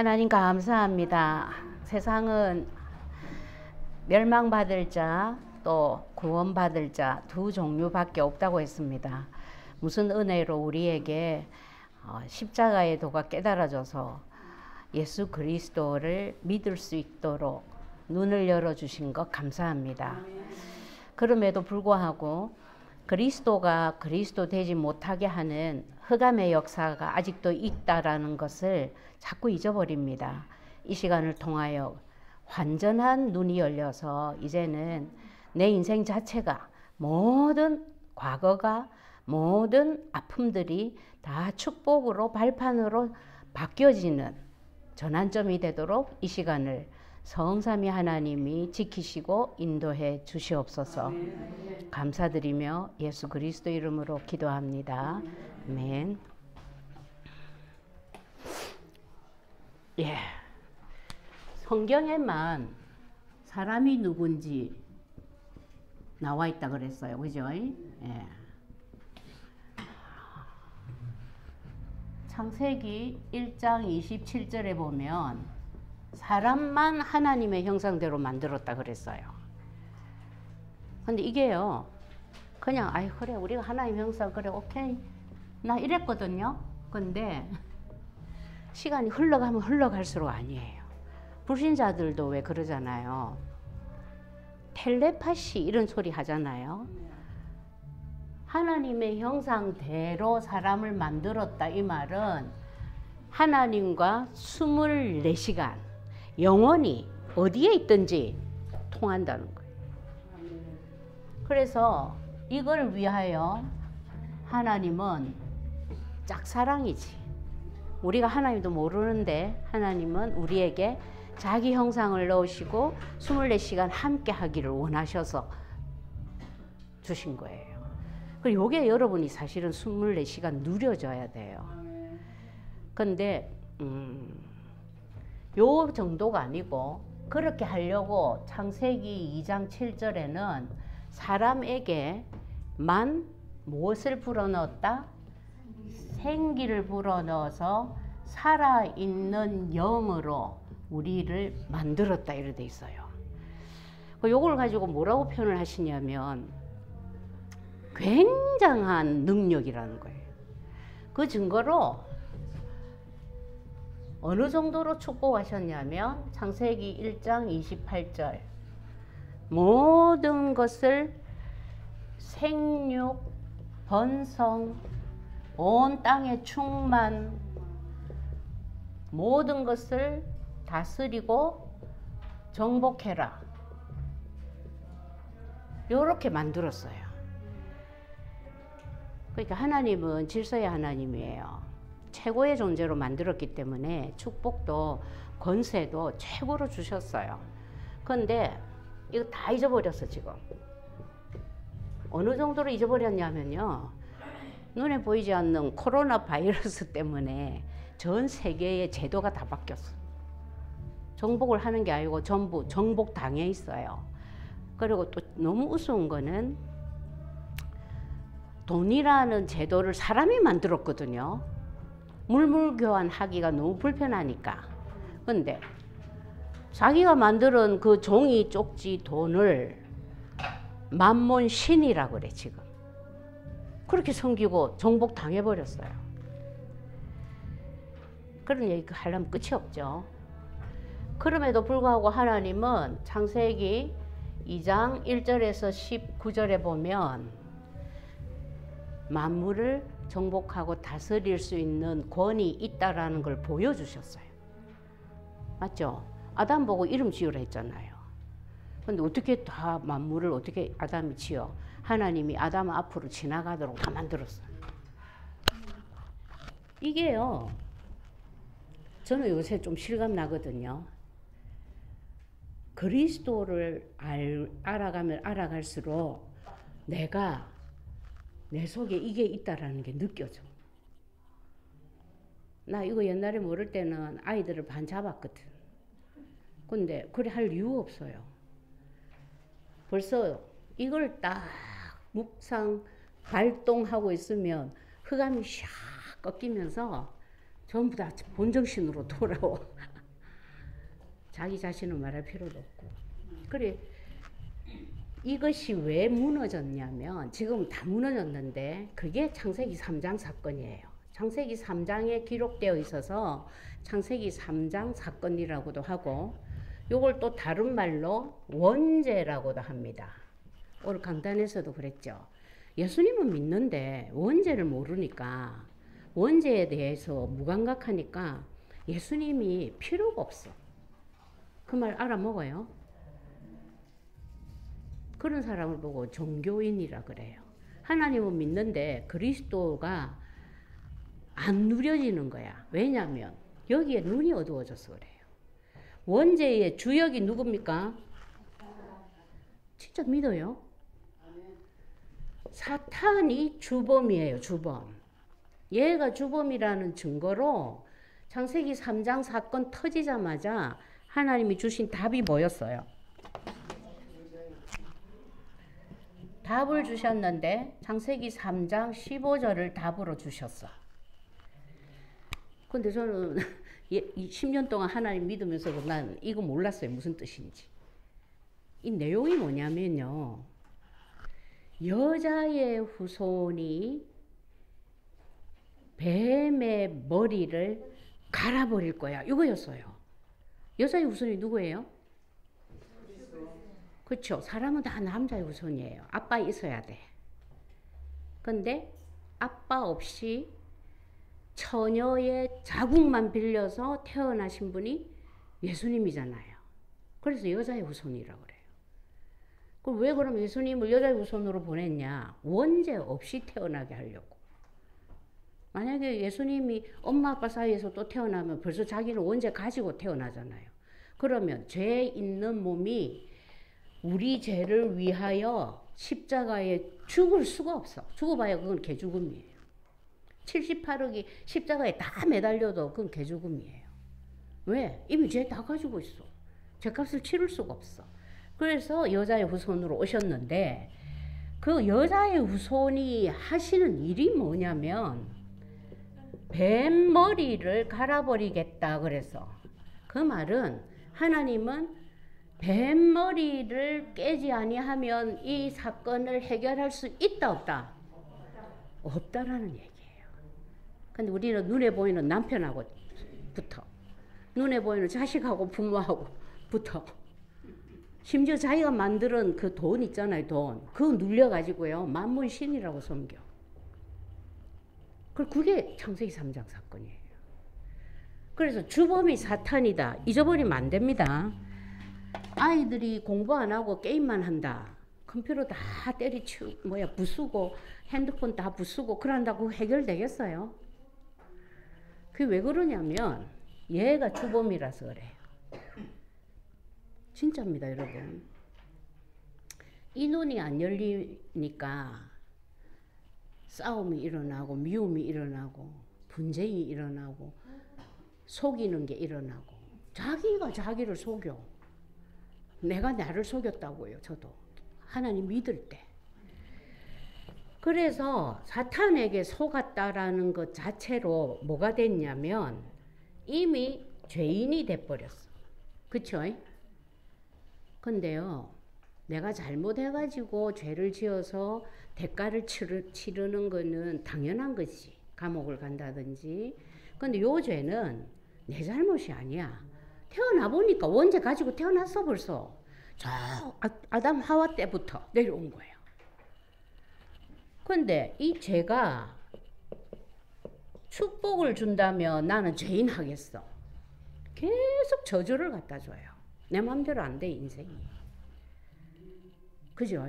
하나님 감사합니다. 세상은 멸망받을 자, 또 구원받을 자 두 종류밖에 없다고 했습니다. 무슨 은혜로 우리에게 어, 십자가의 도가 깨달아져서 예수 그리스도를 믿을 수 있도록 눈을 열어주신 것 감사합니다. 그럼에도 불구하고 그리스도가 그리스도 되지 못하게 하는 흑암의 역사가 아직도 있다라는 것을 자꾸 잊어버립니다. 이 시간을 통하여 완전한 눈이 열려서 이제는 내 인생 자체가 모든 과거가 모든 아픔들이 다 축복으로 발판으로 바뀌어지는 전환점이 되도록 이 시간을 성삼위 하나님이 지키시고 인도해 주시옵소서. 감사드리며 예수 그리스도 이름으로 기도합니다. 아멘. 예. 성경에만 사람이 누군지 나와 있다 그랬어요. 그죠? 예. 창세기 1장 27절에 보면 사람만 하나님의 형상대로 만들었다 그랬어요. 근데 이게요. 그냥 아이 그래 우리가 하나님 형상 그래 오케이 나 이랬거든요. 근데 시간이 흘러가면 흘러갈수록 아니에요. 불신자들도 왜 그러잖아요. 텔레파시 이런 소리 하잖아요. 하나님의 형상대로 사람을 만들었다 이 말은 하나님과 24시간 영원히 어디에 있든지 통한다는 거예요. 그래서 이걸 위하여 하나님은 짝사랑이지. 우리가 하나님도 모르는데 하나님은 우리에게 자기 형상을 넣으시고 24시간 함께 하기를 원하셔서 주신 거예요. 그리고 요게 여러분이 사실은 24시간 누려져야 돼요. 근데 음, 요 정도가 아니고 그렇게 하려고 창세기 2장 7절에는 사람에게만 무엇을 불어넣었다? 생기를 불어넣어서 살아있는 영으로 우리를 만들었다 이렇게 돼 있어요. 요걸 가지고 뭐라고 표현을 하시냐면 굉장한 능력이라는 거예요. 그 증거로 어느 정도로 축복하셨냐면 창세기 1장 28절 모든 것을 생육, 번성, 온 땅의 충만 모든 것을 다스리고 정복해라. 이렇게 만들었어요. 그러니까 하나님은 질서의 하나님이에요. 최고의 존재로 만들었기 때문에 축복도 권세도 최고로 주셨어요. 그런데 이거 다 잊어버렸어 지금. 어느 정도로 잊어버렸냐면요. 눈에 보이지 않는 코로나 바이러스 때문에 전 세계의 제도가 다 바뀌었어. 정복을 하는 게 아니고 전부 정복 당해 있어요. 그리고 또 너무 우스운 거는 돈이라는 제도를 사람이 만들었거든요. 물물 교환하기가 너무 불편하니까. 근데 자기가 만드는 그 종이 쪽지 돈을 만몬 신이라고 그래 지금. 그렇게 섬기고 정복 당해버렸어요. 그런 얘기 하려면 끝이 없죠. 그럼에도 불구하고 하나님은 창세기 2장 1절에서 19절에 보면 만물을 정복하고 다스릴 수 있는 권이 있다라는 걸 보여주셨어요. 맞죠? 아담 보고 이름 지으라 했잖아요. 근데 어떻게 다 만물을 어떻게 아담이 지어? 하나님이 아담 앞으로 지나가도록 다 만들었어요. 이게요. 저는 요새 좀 실감 나거든요. 그리스도를 알, 알아가면 알아갈수록 내가 내 속에 이게 있다라는 게 느껴져. 나 이거 옛날에 모를 때는 아이들을 반 잡았거든. 근데 그래 할 이유 없어요. 벌써 이걸 딱 묵상 발동하고 있으면 흑암이 샥 꺾이면서 전부 다 본정신으로 돌아와. 자기 자신은 말할 필요도 없고. 그래 이것이 왜 무너졌냐면 지금 다 무너졌는데 그게 창세기 3장 사건이에요. 창세기 3장에 기록되어 있어서 창세기 3장 사건이라고도 하고 요걸 또 다른 말로 원죄라고도 합니다. 오늘 강단에서도 그랬죠. 예수님은 믿는데 원죄를 모르니까 원죄에 대해서 무감각하니까 예수님이 필요가 없어. 그 말 알아먹어요. 그런 사람을 보고 종교인이라 그래요. 하나님은 믿는데 그리스도가 안 누려지는 거야. 왜냐하면 여기에 눈이 어두워져서 그래요. 원죄의 주역이 누굽니까? 진짜 믿어요? 사탄이 주범이에요, 주범. 얘가 주범이라는 증거로 창세기 3장 사건 터지자마자 하나님이 주신 답이 뭐였어요? 답을 주셨는데 창세기 3장 15절을 답으로 주셨어. 근데 저는 10년 동안 하나님 믿으면서 난 이거 몰랐어요. 무슨 뜻인지. 이 내용이 뭐냐면요. 여자의 후손이 뱀의 머리를 갈아버릴 거야. 이거였어요. 여자의 후손이 누구예요? 그렇죠. 사람은 다 남자의 후손이에요. 아빠 있어야 돼. 근데 아빠 없이 처녀의 자궁만 빌려서 태어나신 분이 예수님이잖아요. 그래서 여자의 후손이라고 그래요. 그럼 왜 그럼 예수님을 여자의 후손으로 보냈냐? 원죄 없이 태어나게 하려고. 만약에 예수님이 엄마 아빠 사이에서 또 태어나면 벌써 자기는 원죄 가지고 태어나잖아요. 그러면 죄 있는 몸이 우리 죄를 위하여 십자가에 죽을 수가 없어. 죽어봐야 그건 개죽음이에요. 78억이 십자가에 다 매달려도 그건 개죽음이에요. 왜? 이미 죄 다 가지고 있어. 죄값을 치를 수가 없어. 그래서 여자의 후손으로 오셨는데 그 여자의 후손이 하시는 일이 뭐냐면 뱀 머리를 갈아버리겠다 그래서 그 말은 하나님은 뱀 머리를 깨지 아니하면 이 사건을 해결할 수 있다 없다 없다라는 얘기예요. 근데 우리는 눈에 보이는 남편하고 붙어 눈에 보이는 자식하고 부모하고 붙어 심지어 자기가 만드는 그 돈 있잖아요 돈 그거 눌려가지고요 만문 신이라고 섬겨 그게 창세기 3장 사건이에요. 그래서 주범이 사탄이다. 잊어버리면 안 됩니다. 아이들이 공부 안 하고 게임만 한다. 컴퓨터 다 때리치고 뭐야 부수고 핸드폰 다 부수고 그런다고 해결되겠어요? 그게 왜 그러냐면 얘가 주범이라서 그래요. 진짜입니다, 여러분. 이 눈이 안 열리니까 싸움이 일어나고 미움이 일어나고 분쟁이 일어나고 속이는 게 일어나고 자기가 자기를 속여. 내가 나를 속였다고요. 저도 하나님 믿을 때. 그래서 사탄에게 속았다라는 것 자체로 뭐가 됐냐면 이미 죄인이 돼버렸어. 그쵸? 근데요, 내가 잘못해가지고 죄를 지어서 대가를 치르, 치르는 거는 당연한 거지. 감옥을 간다든지. 근데 요 죄는 내 잘못이 아니야. 태어나 보니까 원죄 가지고 태어났어 벌써. 저 아, 아담 하와 때부터 내려온 거예요. 근데 이 죄가 축복을 준다면 나는 죄인 하겠어. 계속 저주를 갖다 줘요. 내 마음대로 안 돼, 인생이. 그죠?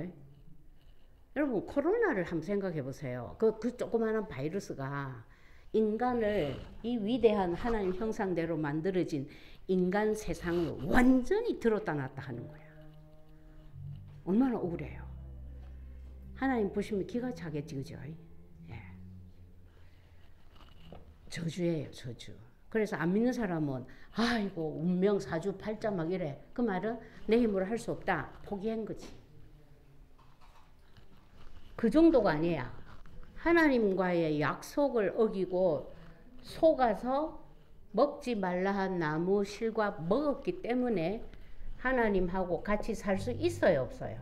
여러분 코로나를 한번 생각해 보세요. 그, 그 조그마한 바이러스가 인간을 이 위대한 하나님 형상대로 만들어진 인간 세상을 완전히 들었다 놨다 하는 거야. 얼마나 억울해요. 하나님 보시면 기가 차겠지, 그죠? 예. 저주예요, 저주. 그래서 안 믿는 사람은 아이고 운명 사주 팔자 막 이래. 그 말은 내 힘으로 할 수 없다. 포기한 거지. 그 정도가 아니야. 하나님과의 약속을 어기고 속아서 먹지 말라 한 나무 실과 먹었기 때문에 하나님하고 같이 살 수 있어요, 없어요?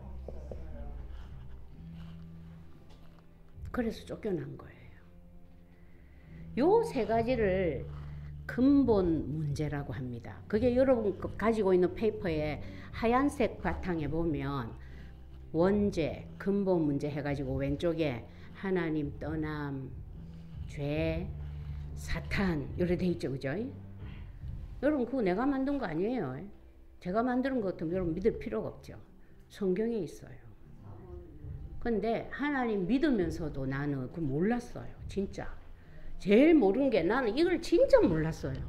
그래서 쫓겨난 거예요. 요 세 가지를 근본 문제라고 합니다. 그게 여러분 가지고 있는 페이퍼에 하얀색 바탕에 보면 원죄, 근본 문제 해가지고 왼쪽에 하나님 떠남, 죄, 사탄 이렇게 돼 있죠, 그죠? 여러분 그거 내가 만든 거 아니에요. 제가 만드는 것 같으면 여러분 믿을 필요가 없죠. 성경에 있어요. 근데 하나님 믿으면서도 나는 그 몰랐어요. 진짜. 제일 모르는 게 나는 이걸 진짜 몰랐어요.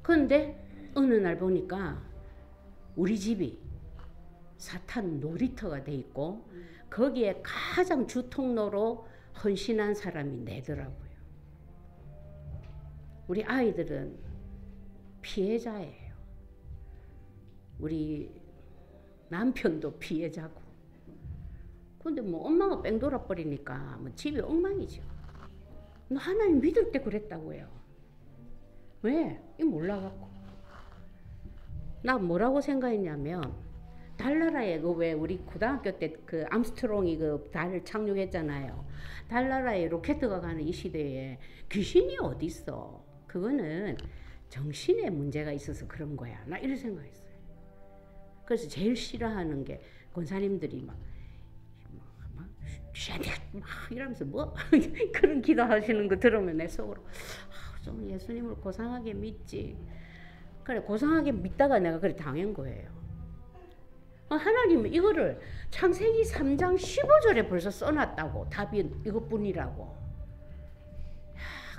근데 어느 날 보니까 우리 집이 사탄 놀이터가 돼 있고 거기에 가장 주통로로 헌신한 사람이 내더라고요. 우리 아이들은 피해자예요. 우리 남편도 피해자고. 근데 뭐 엄마가 뺑 돌아버리니까 뭐 집이 엉망이죠. 하나님 믿을 때 그랬다고요. 왜? 이 몰라갖고. 나 뭐라고 생각했냐면 달나라에 그 왜 우리 고등학교 때 그 암스트롱이 그 달을 착륙했잖아요. 달나라에 로켓가 가는 이 시대에 귀신이 어디 있어? 그거는 정신에 문제가 있어서 그런 거야. 나 이런 생각했어요. 그래서 제일 싫어하는 게 권사님들이 막 막 이러면서 뭐 그런 기도하시는 거 들으면 내 속으로 아, 좀 예수님을 고상하게 믿지. 그래 고상하게 믿다가 내가 그래 당한 거예요. 어, 하나님은 이거를 창세기 3장 15절에 벌써 써놨다고 답이 이것뿐이라고.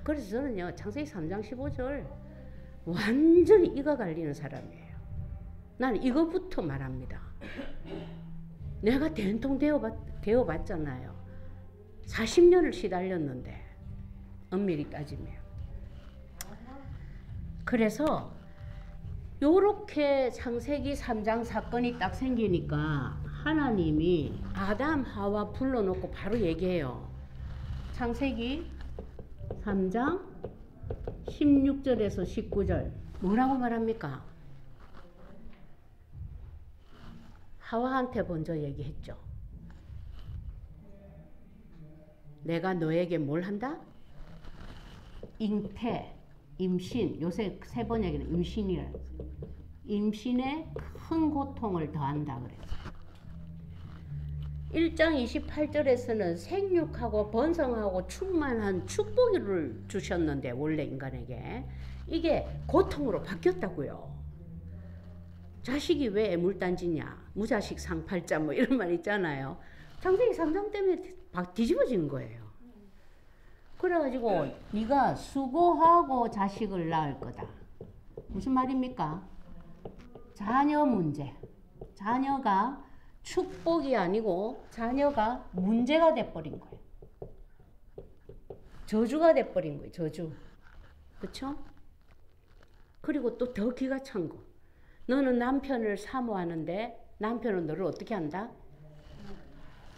그래서 저는요 창세기 3장 15절 완전히 이가 갈리는 사람이에요. 나는 이거부터 말합니다. 내가 되어봤, 되어봤잖아요. 40년을 시달렸는데 엄밀히 따지면. 그래서 요렇게 창세기 3장 사건이 딱 생기니까 하나님이 아담 하와 불러놓고 바로 얘기해요. 창세기 3장 16절에서 19절 뭐라고 말합니까? 하와한테 먼저 얘기했죠. 내가 너에게 뭘 한다? 잉태, 임신, 요새 세 번 얘기는 임신이라 임신에 큰 고통을 더한다 그랬어요. 1장 28절에서는 생육하고 번성하고 충만한 축복을 주셨는데 원래 인간에게 이게 고통으로 바뀌었다고요. 자식이 왜 애물단지냐? 무자식 상팔자 뭐 이런 말 있잖아요. 창세기 3장 때문에 뒤집어진 거예요. 그래가지고 네가 수고하고 자식을 낳을 거다. 무슨 말입니까? 자녀 문제. 자녀가 축복이 아니고 자녀가 문제가 돼버린 거예요. 저주가 돼버린 거예요. 저주. 그렇죠? 그리고 또 더 기가 찬 거. 너는 남편을 사모하는데 남편은 너를 어떻게 한다?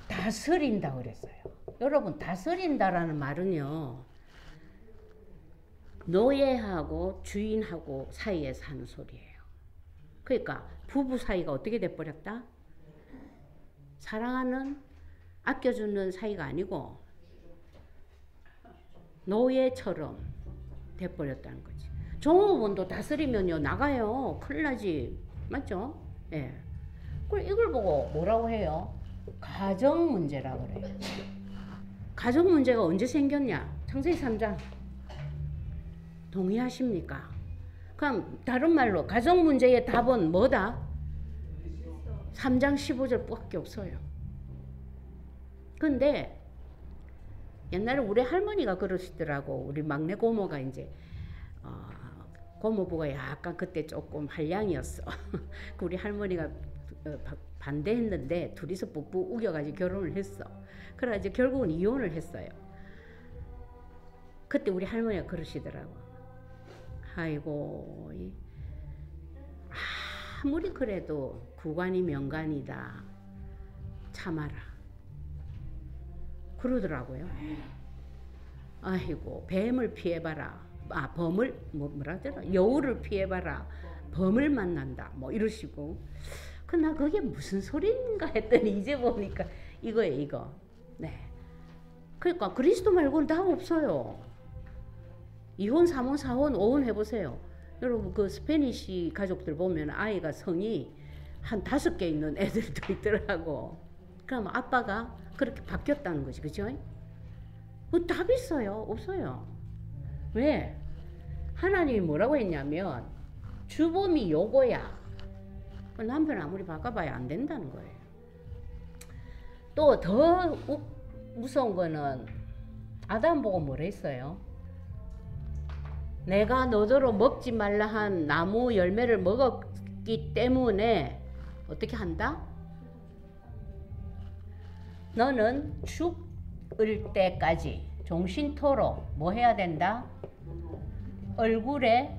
다스린다 그랬어요. 여러분 다스린다라는 말은요. 노예하고 주인하고 사이에 사는 소리예요. 그러니까 부부 사이가 어떻게 돼버렸다? 사랑하는 아껴주는 사이가 아니고 노예처럼 돼버렸다는 거지. 종업원도 다스리면요 나가요. 큰일 나지. 맞죠? 예. 그래 이걸 보고 뭐라고 해요? 가정 문제라 그래요. 가정 문제가 언제 생겼냐? 창세기 3장. 동의하십니까? 그럼 다른 말로 가정 문제의 답은 뭐다? 3장 15절밖에 없어요. 근데 옛날에 우리 할머니가 그러시더라고. 우리 막내 고모가 이제 어, 고모부가 약간 그때 조금 한량이었어. 그 우리 할머니가 어, 반대했는데 둘이서 뿍뿍 우겨가지고 결혼을 했어. 그래가지고 결국은 이혼을 했어요. 그때 우리 할머니가 그러시더라고. 아이고, 아무리 그래도 구관이 명관이다. 참아라. 그러더라고요. 아이고 뱀을 피해봐라. 아 범을 뭐 뭐라 하더라 여우를 피해봐라. 범을 만난다. 뭐 이러시고. 그나 그게 무슨 소린가 했더니 이제 보니까 이거예요 이거. 네. 그러니까 그리스도 말고는 답 없어요. 이혼, 삼혼, 사혼, 오혼 해보세요. 여러분 그 스페니시 가족들 보면 아이가 성이 한 다섯 개 있는 애들도 있더라고. 그럼 아빠가 그렇게 바뀌었다는 거지, 그죠? 그답 있어요? 없어요. 왜? 하나님이 뭐라고 했냐면 주범이 요거야. 그 남편 아무리 바꿔봐야 안 된다는 거예요. 또 더 무서운 거는 아담 보고 뭐라 했어요? 내가 너더러 먹지 말라 한 나무 열매를 먹었기 때문에 어떻게 한다? 너는 죽을 때까지 종신토록 뭐 해야 된다? 얼굴에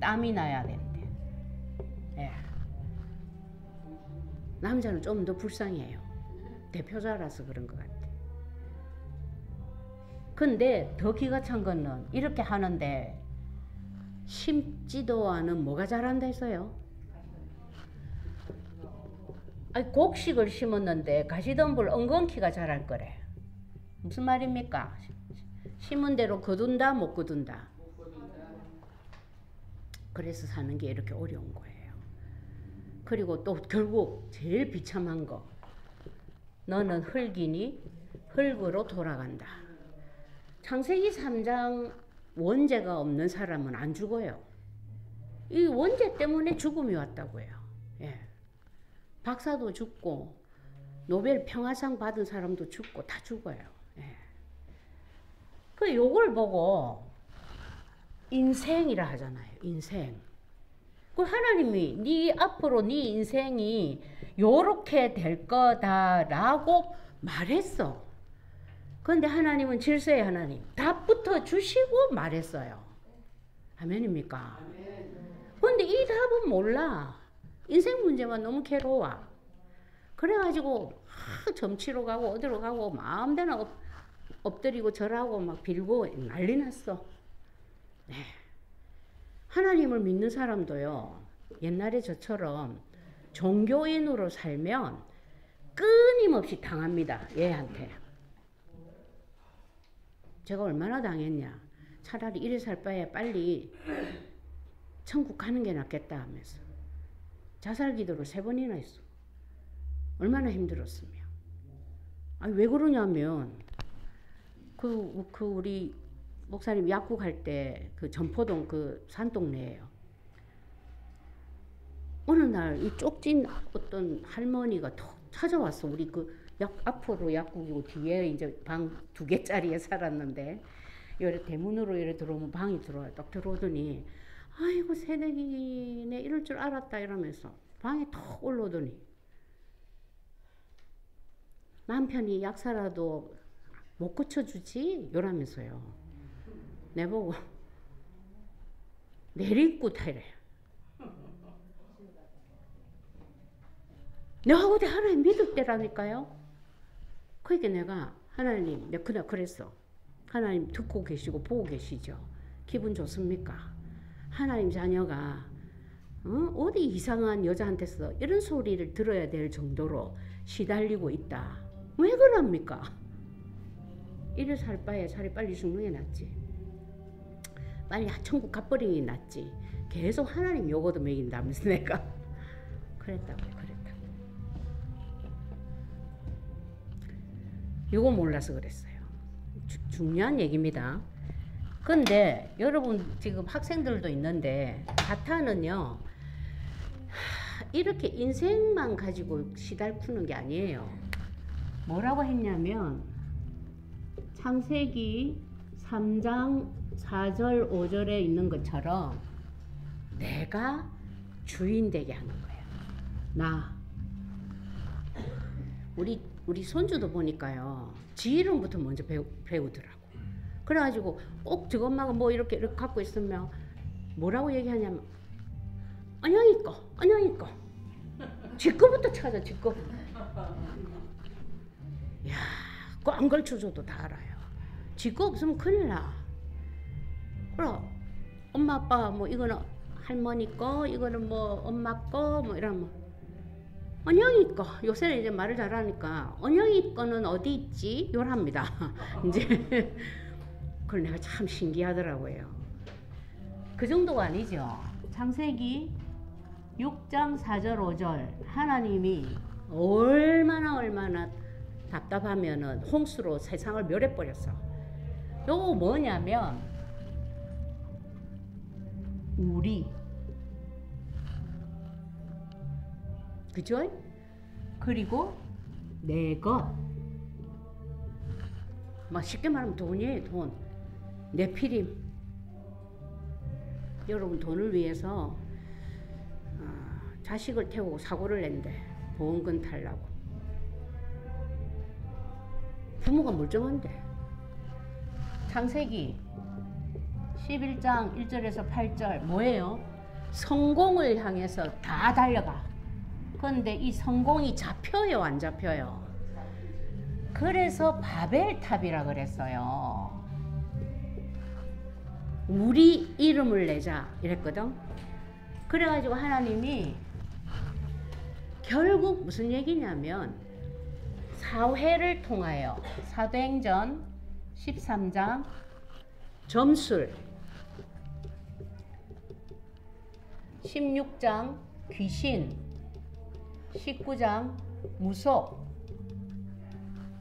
땀이 나야 된대. 남자는 좀 더 불쌍해요. 대표자라서 그런 것 같아. 근데 더 기가 찬 거는 이렇게 하는데 심지도 않은 뭐가 자란다 했어요? 아니, 곡식을 심었는데 가시덤불 엉겅퀴가 자랄 거래. 무슨 말입니까? 심은 대로 거둔다 못 거둔다. 그래서 사는 게 이렇게 어려운 거예요. 그리고 또 결국 제일 비참한 거. 너는 흙이니 흙으로 돌아간다. 창세기 3장 원죄가 없는 사람은 안 죽어요. 이 원죄 때문에 죽음이 왔다고요. 예. 박사도 죽고 노벨 평화상 받은 사람도 죽고 다 죽어요. 예. 그 요걸 보고 인생이라 하잖아요. 인생. 그 하나님이 네 앞으로 네 인생이 요렇게 될 거다라고 말했어. 그런데 하나님은 질서의 하나님 답부터 주시고 말했어요. 아멘입니까? 그런데 이 답은 몰라. 인생 문제만 너무 괴로워. 그래가지고 하, 점치러 가고 어디로 가고 마음대로 엎, 엎드리고 절하고 막 빌고 난리 났어. 네. 하나님을 믿는 사람도요. 옛날에 저처럼 종교인으로 살면 끊임없이 당합니다. 얘한테. 제가 얼마나 당했냐. 차라리 이래 살 바에 빨리 천국 가는 게 낫겠다 하면서. 자살 기도를 세 번이나 했어. 얼마나 힘들었으며. 아니, 왜 그러냐면, 그, 그, 우리 목사님 약국 할 때 그 전포동 그 산동네예요. 어느 날 이 쪽진 어떤 할머니가 톡 찾아왔어. 우리 그 약, 앞으로 약국이고 뒤에 이제 방 두 개짜리에 살았는데, 이래 대문으로 이래 들어오면 방이 들어와요. 딱 들어오더니, 아이고 새내기네 이럴 줄 알았다 이러면서 방에 톡 올라오더니 남편이 약사라도 못 고쳐주지 이러면서요 내보고 내리고 타이래 내가 어디 하나님 믿을 때라니까요 그러니까 내가 하나님 내가 그날 그랬어 하나님 듣고 계시고 보고 계시죠 기분 좋습니까? 하나님 자녀가 어? 디 이상한 여자한테서 이런 소리를 들어야 될 정도로 시달리고 있다. 왜 그럽니까? 이래 살 바에 차라리 빨리 죽는 게 낫지. 빨리 천국 게 낫지. 계속 하나님 요거도 먹인다면서 내가 그랬다고 그랬다고. 요거 몰라서 그랬어요. 주, 중요한 얘기입니다. 근데 여러분 지금 학생들도 있는데 가타는요 이렇게 인생만 가지고 시달푸는 게 아니에요. 뭐라고 했냐면 창세기 3장 4절 5절에 있는 것처럼 내가 주인 되게 하는 거예요. 나 우리 우리 손주도 보니까요. 지 이름부터 먼저 배우, 배우더라고. 그래가지고 꼭 저것만 뭐 이렇게, 이렇게 갖고 있으면 뭐라고 얘기하냐면 안녕히 있고 안녕히 있고 지 거부터 찾아 지 거. 야, 그안 걸쳐줘도 다 알아요. 지 거 없으면 큰일 나. 그럼 엄마 아빠 뭐 이거는 할머니 거, 이거는 뭐 엄마 거, 뭐 이러면 언영이 거 요새는 이제 말을 잘하니까 언영이 거는 어디 있지? 요랍니다. 이제 그걸 내가 참 신기하더라고요. 그 정도가 아니죠. 창세기 6장 4절 5절 하나님이 얼마나 얼마나 답답하면은 홍수로 세상을 멸해 버렸어. 요거 뭐냐면 우리 그죠? 그리고 내 것. 막 쉽게 말하면 돈이에요, 돈. 내 피림. 여러분 돈을 위해서 아, 자식을 태우고 사고를 낸대. 보험금 탈라고. 부모가 멀쩡한데. 창세기 11장 1절에서 8절 뭐예요? 성공을 향해서 다 달려가. 그런데 이 성공이 잡혀요, 안 잡혀요? 그래서 바벨탑이라 그랬어요. 우리 이름을 내자 이랬거든. 그래가지고 하나님이 결국 무슨 얘기냐면 사회를 통하여 사도행전 13장 점술 16장 귀신 19장 무속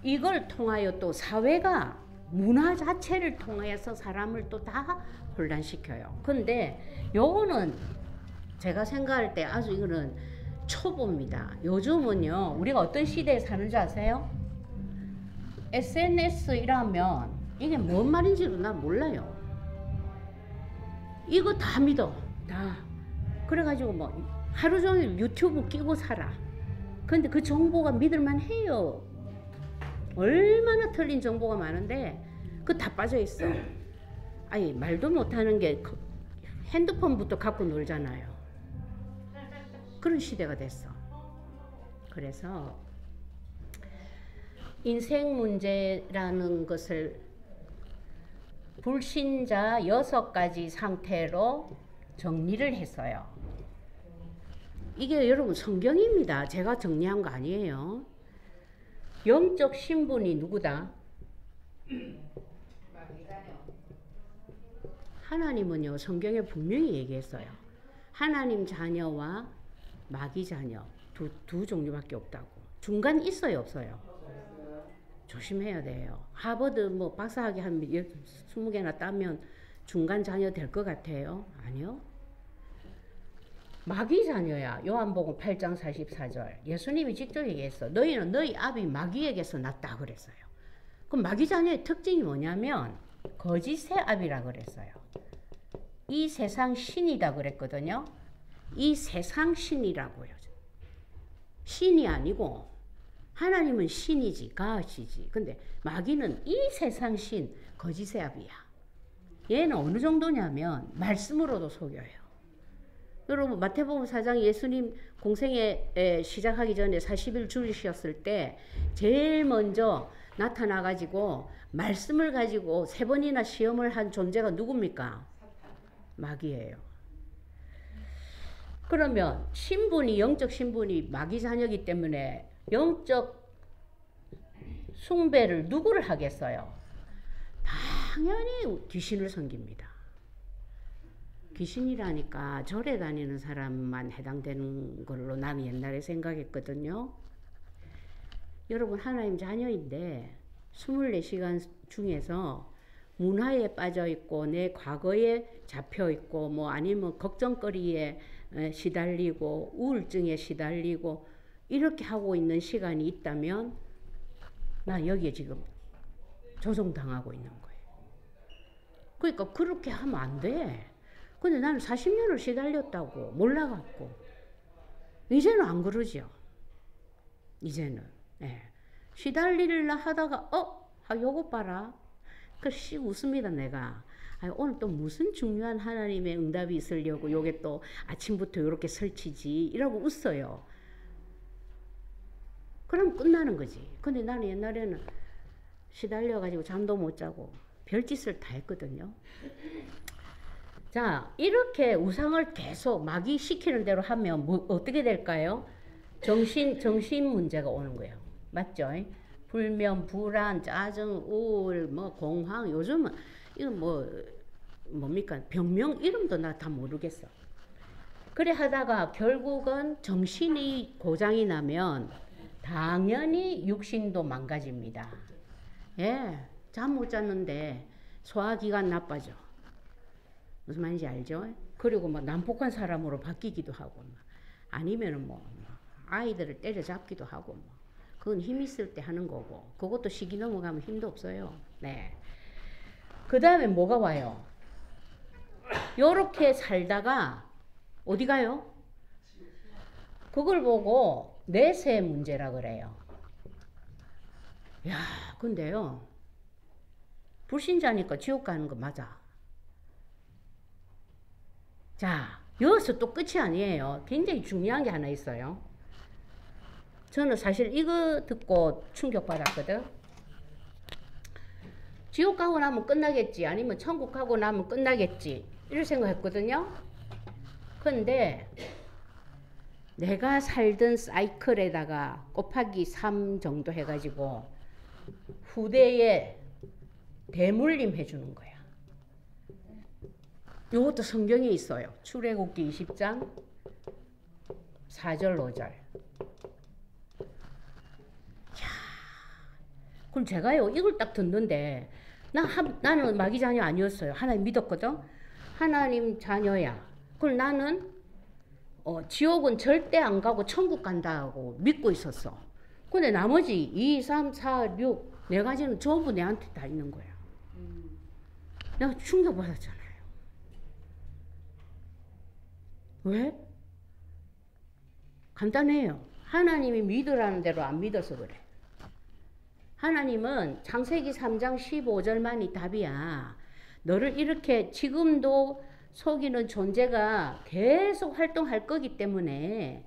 이걸 통하여 또 사회가 문화 자체를 통하여서 사람을 또 다 혼란시켜요. 근데 요거는 제가 생각할 때 아주 이거는 초보입니다. 요즘은요, 우리가 어떤 시대에 사는지 아세요? SNS 이라면 이게 뭔 말인지도 난 몰라요. 이거 다 믿어. 다. 그래가지고 뭐 하루 종일 유튜브 끼고 살아. 근데 그 정보가 믿을만 해요. 얼마나 틀린 정보가 많은데 그 다 빠져 있어. 아니 말도 못하는 게그 핸드폰부터 갖고 놀잖아요. 그런 시대가 됐어. 그래서 인생 문제라는 것을 불신자 여섯 가지 상태로 정리를 했어요. 이게 여러분 성경입니다. 제가 정리한 거 아니에요. 영적 신분이 누구다? 하나님은요, 성경에 분명히 얘기했어요. 하나님 자녀와 마귀 자녀 두, 두 종류밖에 없다고. 중간 있어요, 없어요? 조심해야 돼요. 하버드 뭐 박사학위 한 20개나 따면 중간 자녀 될 것 같아요? 아니요. 마귀 자녀야. 요한복음 8장 44절. 예수님이 직접 얘기했어. 너희는 너희 아비 마귀에게서 났다 그랬어요. 그럼 마귀 자녀의 특징이 뭐냐면 거짓의 아비라 그랬어요. 이 세상 신이다 그랬거든요. 이 세상 신이라고요. 신이 아니고 하나님은 신이지 가시지. 근데 마귀는 이 세상 신 거짓의 아비야. 얘는 어느 정도냐면 말씀으로도 속여요. 여러분 마태복음 4장 예수님 공생에 시작하기 전에 40일 줄이셨을 때 제일 먼저 나타나 가지고 말씀을 가지고 세 번이나 시험을 한 존재가 누굽니까? 마귀예요. 그러면 신분이 영적 신분이 마귀 자녀이기 때문에 영적 숭배를 누구를 하겠어요? 당연히 귀신을 섬깁니다. 귀신이라니까 절에 다니는 사람만 해당되는 걸로 나는 옛날에 생각했거든요. 여러분 하나님 자녀인데 24시간 중에서 문화에 빠져 있고 내 과거에 잡혀 있고 뭐 아니면 걱정거리에 시달리고 우울증에 시달리고 이렇게 하고 있는 시간이 있다면 나 여기에 지금 조종당하고 있는 거예요. 그러니까 그렇게 하면 안 돼. 근데 나는 40년을 시달렸다고 몰라갖고 이제는 안 그러죠. 이제는 예. 시달리려 하다가 어? 아, 요거 봐라. 그씨 웃습니다 내가. 아, 오늘 또 무슨 중요한 하나님의 응답이 있으려고 요게 또 아침부터 이렇게 설치지 이러고 웃어요. 그럼 끝나는 거지. 근데 나는 옛날에는 시달려가지고 잠도 못 자고 별짓을 다 했거든요. 자, 이렇게 우상을 계속 마귀 시키는 대로 하면 뭐 어떻게 될까요? 정신 정신 문제가 오는 거예요. 맞죠? 불면, 불안, 짜증, 우울, 뭐 공황. 요즘은 이거 뭐 뭡니까? 병명 이름도 나 다 모르겠어. 그래 하다가 결국은 정신이 고장이 나면 당연히 육신도 망가집니다. 예, 잠 못 잤는데 소화기관 나빠져. 무슨 말인지 알죠? 그리고 뭐 난폭한 사람으로 바뀌기도 하고, 아니면은 뭐 아이들을 때려잡기도 하고, 뭐 그건 힘 있을 때 하는 거고, 그것도 시기 넘어가면 힘도 없어요. 네. 그 다음에 뭐가 와요? 요렇게 살다가 어디 가요? 그걸 보고 내세 문제라 그래요. 야, 근데요. 불신자니까 지옥 가는 거 맞아. 자, 여기서 또 끝이 아니에요. 굉장히 중요한 게 하나 있어요. 저는 사실 이거 듣고 충격받았거든. 지옥 가고 나면 끝나겠지. 아니면 천국 가고 나면 끝나겠지. 이런 생각했거든요. 근데 내가 살던 사이클에다가 곱하기 3 정도 해가지고 후대에 대물림 해주는 거야. 이것도 성경에 있어요. 출애굽기 20장 4절 5절. 그럼 제가요 이걸 딱 듣는데 나 한, 나는 마귀 자녀 아니었어요. 하나님 믿었거든. 하나님 자녀야. 그럼 나는 어, 지옥은 절대 안 가고 천국 간다고 믿고 있었어. 근데 나머지 2, 3, 4, 6, 네 가지는 전부 내한테 다 있는 거야. 내가 충격받았잖아요. 왜? 간단해요. 하나님이 믿으라는 대로 안 믿어서 그래. 하나님은 창세기 3장 15절만이 답이야. 너를 이렇게 지금도 속이는 존재가 계속 활동할 거기 때문에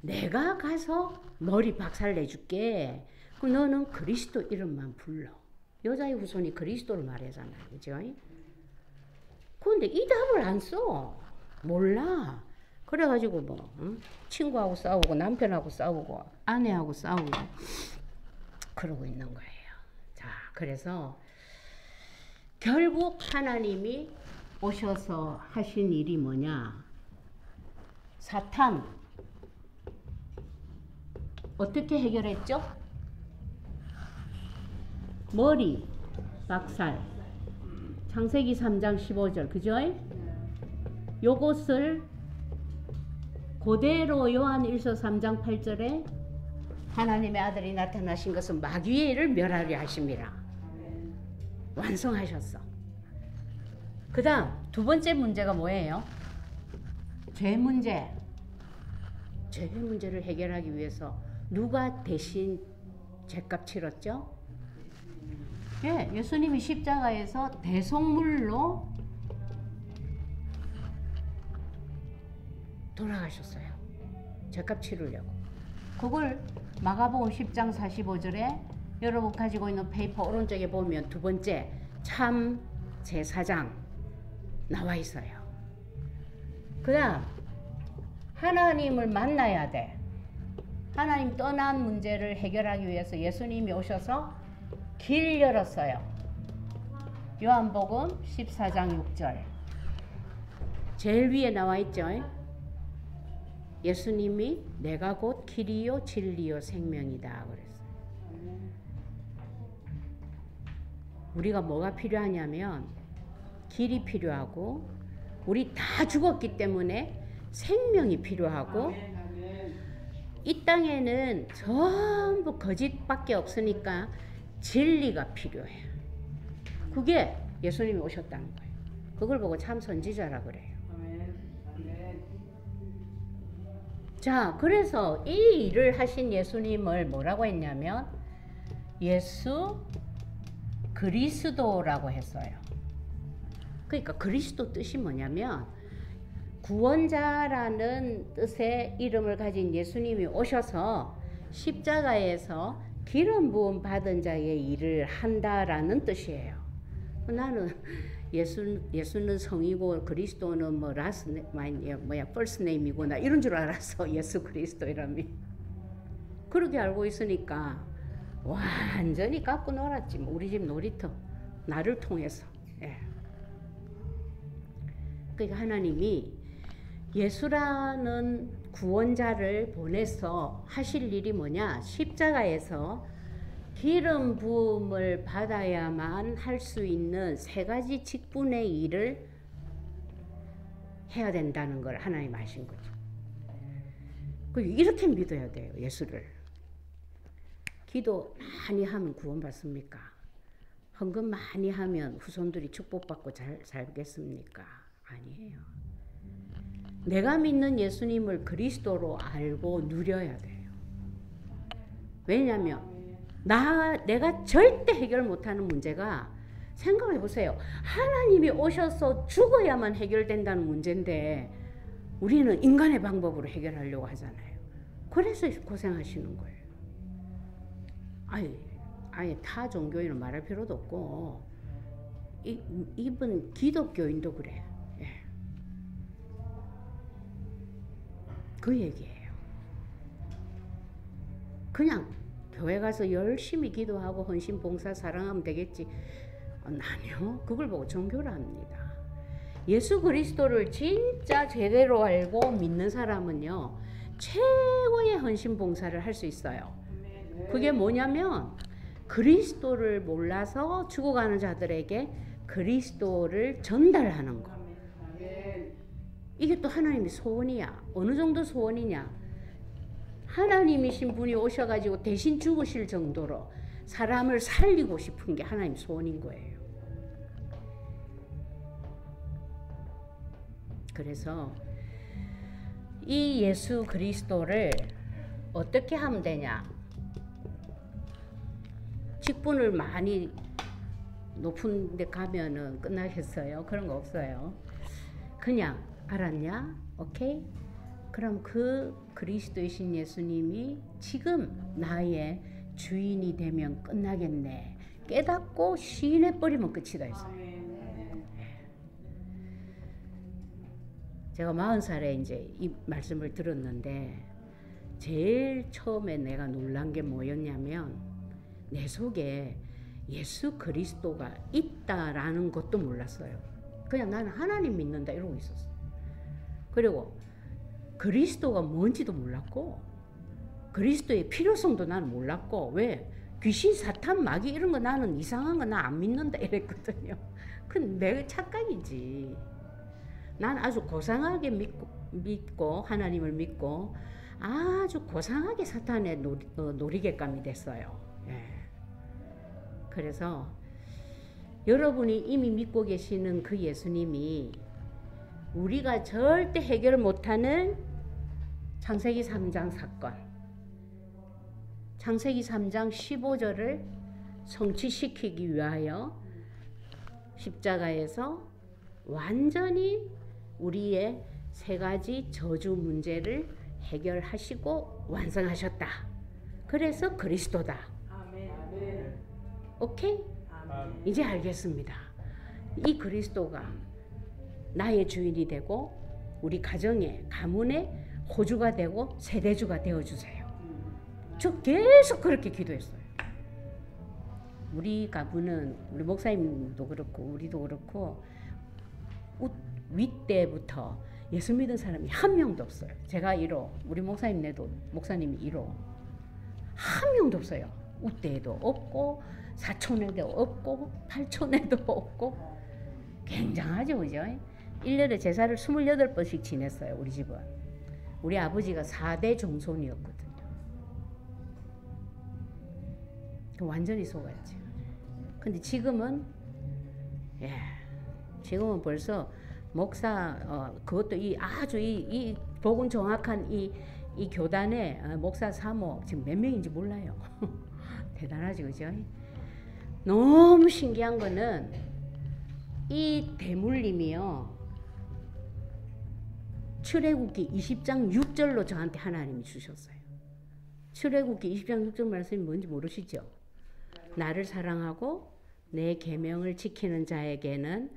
내가 가서 머리 박살 내줄게. 그럼 너는 그리스도 이름만 불러. 여자의 후손이 그리스도를 말하잖아요. 그죠? 그런데 이 답을 안 써. 몰라. 그래가지고 뭐 응? 친구하고 싸우고 남편하고 싸우고 아내하고 싸우고 그러고 있는 거예요. 자, 그래서 결국 하나님이 오셔서 하신 일이 뭐냐? 사탄 어떻게 해결했죠? 머리 박살 창세기 3장 15절 그죠? 요것을 그대로 요한 1서 3장 8절에 하나님의 아들이 나타나신 것은 마귀의 일을 멸하려 하심이라 완성하셨어. 그 다음 두 번째 문제가 뭐예요? 죄 문제. 죄 문제를 해결하기 위해서 누가 대신 죄값 치렀죠? 예, 예수님이 십자가에서 대속물로 돌아가셨어요. 죄값 치르려고. 그걸 마가복음 10장 45절에 여러분 가지고 있는 paper 오른쪽에 보면 두 번째 참 제사장 나와 있어요. 그 다음 하나님을 만나야 돼. 하나님 떠난 문제를 해결하기 위해서 예수님이 오셔서 길 열었어요. 요한복음 14장 6절. 제일 위에 나와 있죠. 예수님이 내가 곧 길이요 진리요 생명이다 그랬어요. 우리가 뭐가 필요하냐면 길이 필요하고 우리 다 죽었기 때문에 생명이 필요하고 이 땅에는 전부 거짓밖에 없으니까 진리가 필요해. 그게 예수님이 오셨다는 거예요. 그걸 보고 참 선지자라 그래요. 자, 그래서 이 일을 하신 예수님을 뭐라고 했냐면 예수 그리스도라고 했어요. 그러니까 그리스도 뜻이 뭐냐면 구원자라는 뜻의 이름을 가진 예수님이 오셔서 십자가에서 기름 부음 받은 자의 일을 한다라는 뜻이에요. 나는 예수 예수는 성이고 그리스도는 뭐 last 네, 뭐야 first name이고 나 이런 줄 알았어. 예수 그리스도 이름이. 그렇게 알고 있으니까 완전히 갖고 놀았지. 뭐 우리 집 놀이터 나를 통해서. 예. 그러니까 하나님이 예수라는 구원자를 보내서 하실 일이 뭐냐? 십자가에서 기름 부음을 받아야만 할 수 있는 세 가지 직분의 일을 해야 된다는 걸 하나님 아신 거죠. 그 이렇게 믿어야 돼요, 예수를. 기도 많이 하면 구원받습니까? 헌금 많이 하면 후손들이 축복받고 잘 살겠습니까? 아니에요. 내가 믿는 예수님을 그리스도로 알고 누려야 돼요. 왜냐하면 나 내가 절대 해결 못하는 문제가 생각해 보세요. 하나님이 오셔서 죽어야만 해결된다는 문제인데 우리는 인간의 방법으로 해결하려고 하잖아요. 그래서 고생하시는 거예요. 아예 타 종교인은 말할 필요도 없고 이, 이분 기독교인도 그래. 예. 그 얘기예요. 그냥 교회 가서 열심히 기도하고 헌신 봉사 사랑하면 되겠지. 아니요. 그걸 보고 종교를 합니다. 예수 그리스도를 진짜 제대로 알고 믿는 사람은요. 최고의 헌신 봉사를 할 수 있어요. 그게 뭐냐면 그리스도를 몰라서 죽어가는 자들에게 그리스도를 전달하는 거. 이게 또 하나님의 소원이야. 어느 정도 소원이냐? 하나님이신 분이 오셔가지고 대신 죽으실 정도로 사람을 살리고 싶은 게 하나님 소원인 거예요. 그래서 이 예수 그리스도를 어떻게 하면 되냐? 직분을 많이 높은 데 가면은 끝나겠어요? 그런 거 없어요. 그냥 알았냐? 오케이? 그럼 그 그리스도이신 예수님이 지금 나의 주인이 되면 끝나겠네. 깨닫고 시인해 버리면 끝이다 했어요. 제가 마흔 살에 이제 이 말씀을 들었는데 제일 처음에 내가 놀란 게 뭐였냐면 내 속에 예수 그리스도가 있다라는 것도 몰랐어요. 그냥 나는 하나님 믿는다 이러고 있었어. 그리고 그리스도가 뭔지도 몰랐고 그리스도의 필요성도 나는 몰랐고 왜 귀신 사탄 마귀 이런 거 나는 이상한 거 나 안 믿는다 이랬거든요. 그내 착각이지. 난 아주 고상하게 믿고, 믿고 하나님을 믿고 아주 고상하게 사탄의 놀이, 어, 놀이개감이 됐어요. 예. 그래서 여러분이 이미 믿고 계시는 그 예수님이 우리가 절대 해결 못하는 창세기 3장 사건. 창세기 3장 15절을 성취시키기 위하여 십자가에서 완전히 우리의 세 가지 저주 문제를 해결하시고 완성하셨다. 그래서 그리스도다. 오케이? 이제 알겠습니다. 이 그리스도가 나의 주인이 되고 우리 가정의 가문의 호주가 되고 세대주가 되어 주세요. 저 계속 그렇게 기도했어요. 우리 가부는 우리 목사님도 그렇고 우리도 그렇고 윗때부터 예수 믿은 사람이 한 명도 없어요. 제가 1호, 우리 목사님네도 목사님이 1호. 한 명도 없어요. 우때에도 없고 사촌에도 없고 팔촌에도 없고 굉장하죠, 그죠? 1년에 제사를 28번씩 지냈어요, 우리 집은. 우리 아버지가 4대 종손이었거든요. 완전히 속았지. 근데 지금은 예, 지금은 벌써 목사 어, 그것도 이 아주 이, 이 복음 정확한 이, 이 교단의 어, 목사 사모 지금 몇 명인지 몰라요. 대단하지 그죠? 너무 신기한 거는 이 대물림이요. 출애굽기 20장 6절로 저한테 하나님이 주셨어요. 출애굽기 20장 6절 말씀이 뭔지 모르시죠? 나를 사랑하고 내 계명을 지키는 자에게는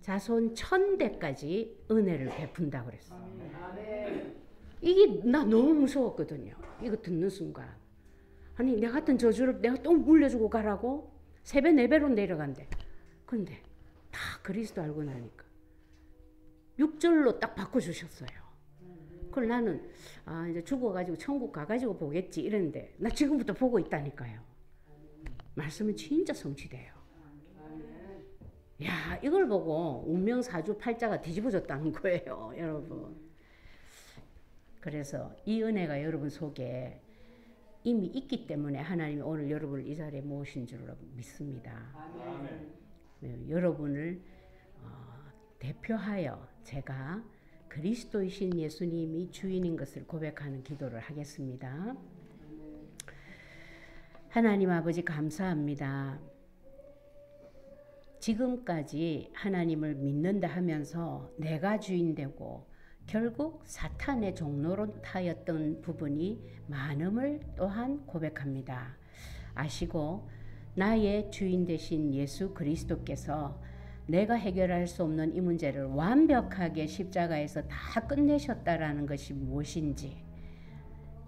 자손 천대까지 은혜를 베푼다 그랬어. 이게 나 너무 무서웠거든요. 이거 듣는 순간. 아니 내 같은 저주를 내가 또 물려주고 가라고 세 배 네 배로 내려간대. 근데 다 그리스도 알고 나니까 6절로 딱 바꿔주셨어요. 그걸 나는 아 이제 죽어가지고 천국 가가지고 보겠지 이랬는데 나 지금부터 보고 있다니까요. 말씀은 진짜 성취돼요. 야 이걸 보고 운명사주 팔자가 뒤집어졌다는 거예요, 여러분. 그래서 이 은혜가 여러분 속에 이미 있기 때문에 하나님이 오늘 여러분을 이 자리에 모으신 줄 믿습니다. 네, 여러분을 어, 대표하여 제가 그리스도이신 예수님이 주인인 것을 고백하는 기도를 하겠습니다. 하나님 아버지 감사합니다. 지금까지 하나님을 믿는다 하면서 내가 주인 되고 결국 사탄의 종로로 타였던 부분이 많음을 또한 고백합니다. 아시고 나의 주인 되신 예수 그리스도께서 내가 해결할 수 없는 이 문제를 완벽하게 십자가에서 다 끝내셨다라는 것이 무엇인지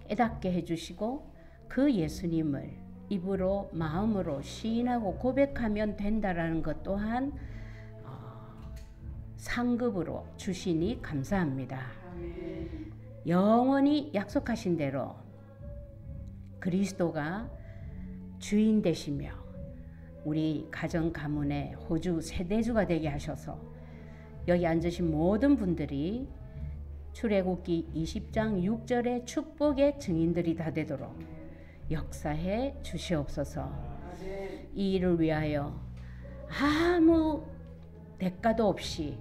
깨닫게 해주시고 그 예수님을 입으로 마음으로 시인하고 고백하면 된다라는 것 또한 어, 상급으로 주시니 감사합니다. 영원히 약속하신 대로 그리스도가 주인 되시며 우리 가정 가문의 호주 세대주가 되게 하셔서 여기 앉으신 모든 분들이 출애굽기 20장 6절의 축복의 증인들이 다 되도록 역사해 주시옵소서. 이 일을 위하여 아무 대가도 없이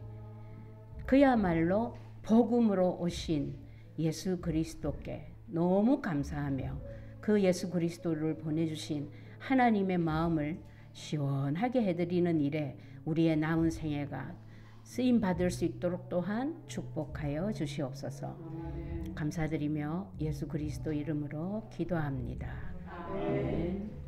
그야말로 복음으로 오신 예수 그리스도께 너무 감사하며 그 예수 그리스도를 보내주신 하나님의 마음을 시원하게 해드리는 일에 우리의 남은 생애가 쓰임 받을 수 있도록 또한 축복하여 주시옵소서. 감사드리며 예수 그리스도 이름으로 기도합니다. 아멘.